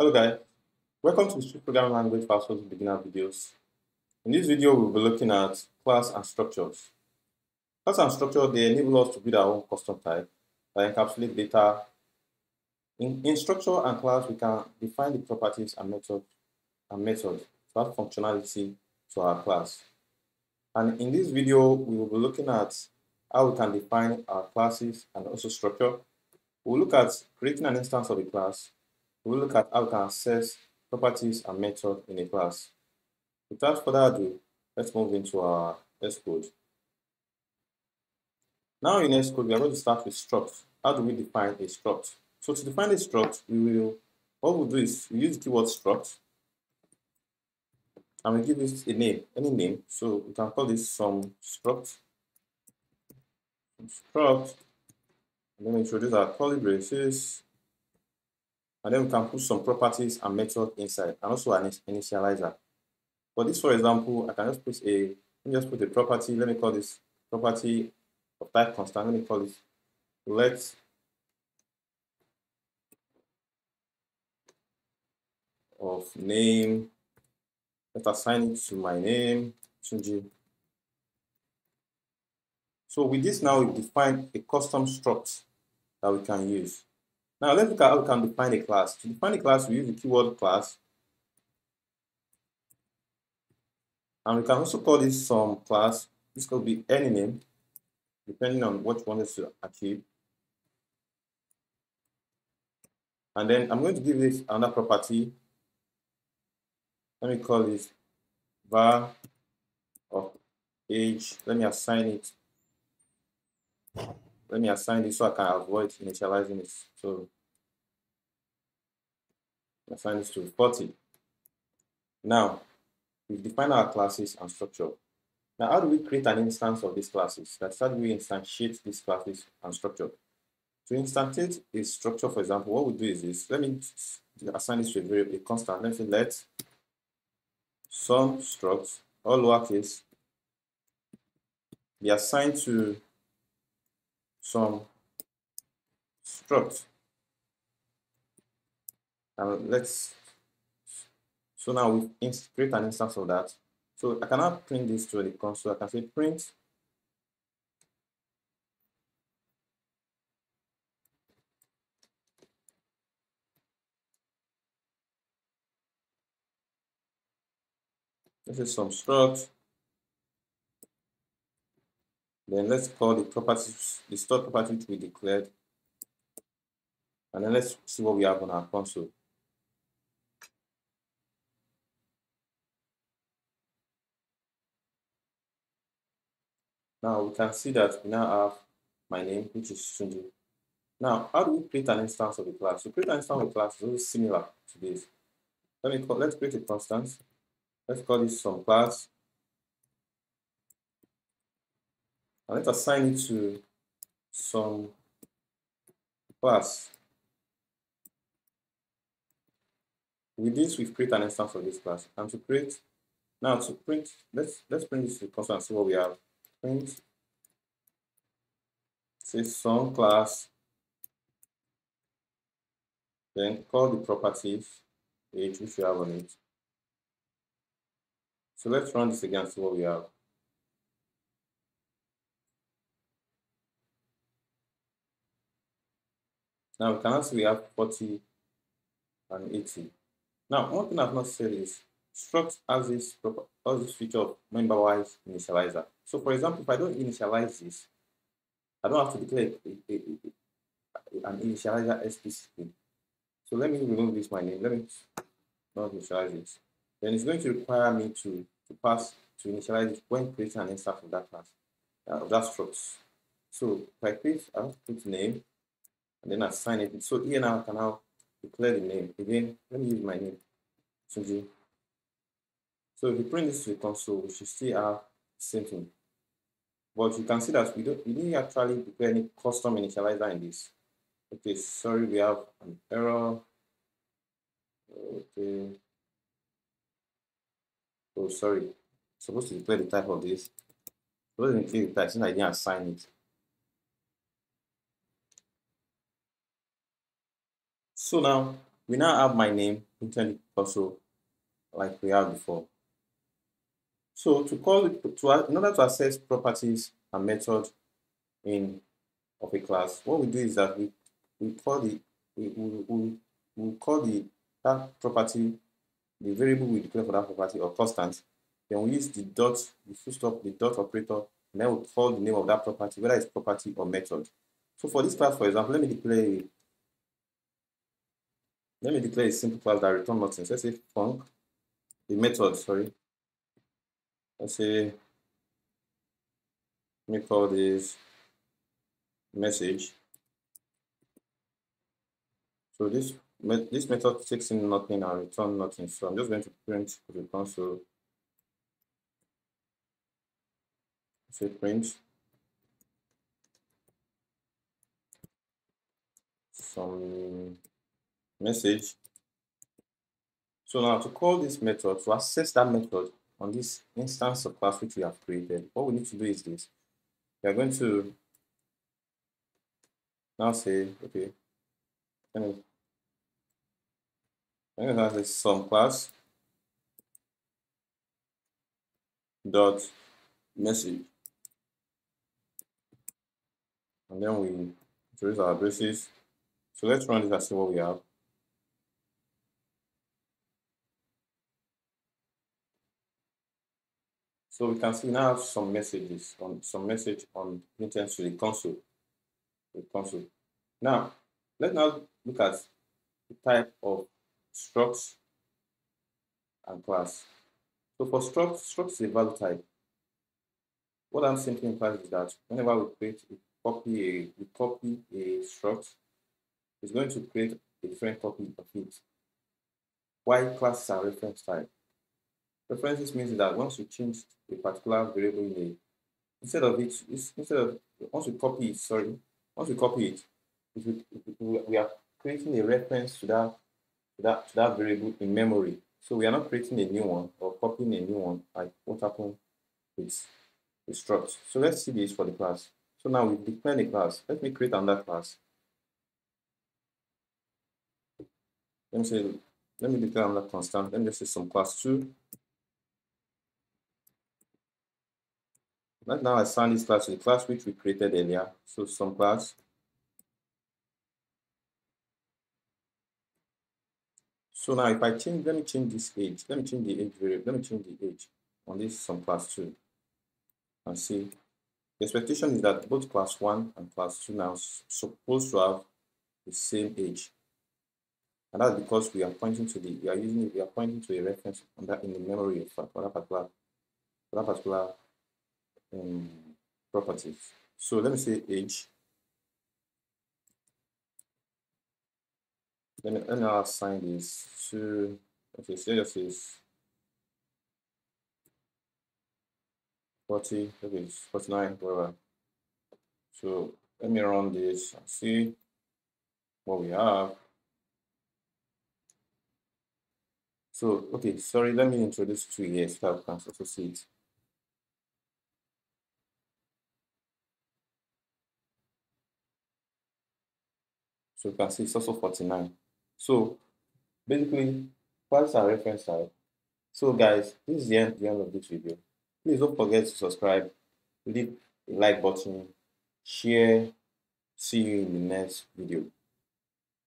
Hello guys, welcome to the Swift Programming Language Fastest Beginner videos. In this video we'll be looking at class and structures. Class and structure they enable us to build our own custom type that encapsulate data. In, in structure and class we can define the properties and method and method to add functionality to our class. And in this video we will be looking at how we can define our classes and also structure. We'll look at creating an instance of a class we'll look at how we can access properties and methods in a class. Without further ado, let's move into our Xcode. Now in Xcode, we are going to start with struct. How do we define a struct? So to define a struct, we will, what we'll do is we use the keyword struct and we give it a name, any name. So we can call this some struct, struct, and then we introduce our curly braces, and then we can put some properties and method inside, and also an initializer. For this, for example, I can just put a, let just put a property, let me call this property of type constant, let me call it let of name, let's assign it to my name, Tunji. So with this now, we define a custom struct that we can use. Now let's look at how we can define a class. To define a class, we use the keyword class. And we can also call this some class. This could be any name, depending on what you want us to achieve. And then I'm going to give this another property. Let me call this var of age. Let me assign it let me assign this so I can avoid initializing this. So assign this to 40. Now, we've defined our classes and structure. Now, how do we create an instance of these classes? That's how do we instantiate these classes and structure? To instantiate a structure, for example, what we do is this. Let me assign this to a variable, a constant. Let's say let some struct, all lowercase, be assigned to some struct. And let's, so now we create an instance of that. So I cannot print this to the console. I can say print This is some struct then let's call the properties, the stored property to be declared. And then let's see what we have on our console. Now we can see that we now have my name, which is Tunji. Now, how do we create an instance of a class? To create an instance of a class is very similar to this. Let me call, let's create a constant. Let's call this some class And let's assign it to some class. With this, we've created an instance of this class. And to create, now to print, let's let's print this to the console and see what we have. Print say some class, then call the properties age which we have on it. So let's run this again, what we have. Now we can also we have 40 and 80. Now, one thing I've not said is struct has this has this feature of member-wise initializer. So for example, if I don't initialize this, I don't have to declare an initializer explicitly. So let me remove this my name. Let me not initialize it. Then it's going to require me to, to pass to initialize it when creating an instance of that class, uh, of that struct. So if I create, I have to put name, and then assign it. So here now I can now declare the name. Again, let me use my name, Tunji. So if you print this to the console, we should have the same thing. But you can see that we don't we didn't actually declare any custom initializer in this. Okay, sorry, we have an error. Okay. Oh, sorry. Supposed to declare the type of this. Supposed to declare the type since I didn't assign it. So now we now have my name printed also like we have before. So to call it, to, in order to access properties and method in of a class, what we do is that we, we call the we, we, we, we call the that property the variable we declare for that property or constant. Then we use the dot, the full stop, the dot operator, and then we call the name of that property, whether it's property or method. So for this class, for example, let me declare let me declare a simple class that return nothing. Let's say func, the method, sorry. Let's say let me call this message. So this this method takes in nothing and return nothing. So I'm just going to print the console. Say print some message. So now to call this method, to access that method on this instance of class which we have created, what we need to do is this. We are going to now say, okay, let me, I'm going to some class dot message. And then we introduce our braces. So let's run this and see what we have. So we can see now some messages on some message on printed to the console. The console. Now, let's now look at the type of structs and class. So for struct, struct is a value type. What I'm simply implies is that whenever we create a copy a we copy a struct, it's going to create a different copy of it. Why classes are reference type? References means that once you change a particular variable in a, instead of it, instead of, once you copy it, sorry, once you copy it, it, it, we are creating a reference to that, to that, to that variable in memory. So we are not creating a new one or copying a new one, like what happened with the struct. So let's see this for the class. So now we've declared a class. Let me create another class. Let me say, let me declare another constant. Let me just say some class 2 Right now I assign this class to the class which we created earlier. So some class. So now if I change, let me change this age. Let me change the age variable. Let me change the age on this some class two. And see, the expectation is that both class one and class two now supposed to have the same age. And that's because we are pointing to the we are using we are pointing to a reference on that in the memory of that particular that particular um, properties. So let me say age. Let me, let me assign this to, okay, so this is 40, okay, it's 49, whatever. So let me run this and see what we have. So, okay, sorry, let me introduce two here so I can also see it. So you can see it's also 49. So basically, what's our reference type? So guys, this is the end, the end of this video. Please don't forget to subscribe, leave a like button, share. See you in the next video.